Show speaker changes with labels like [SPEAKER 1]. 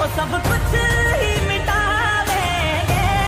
[SPEAKER 1] or suffered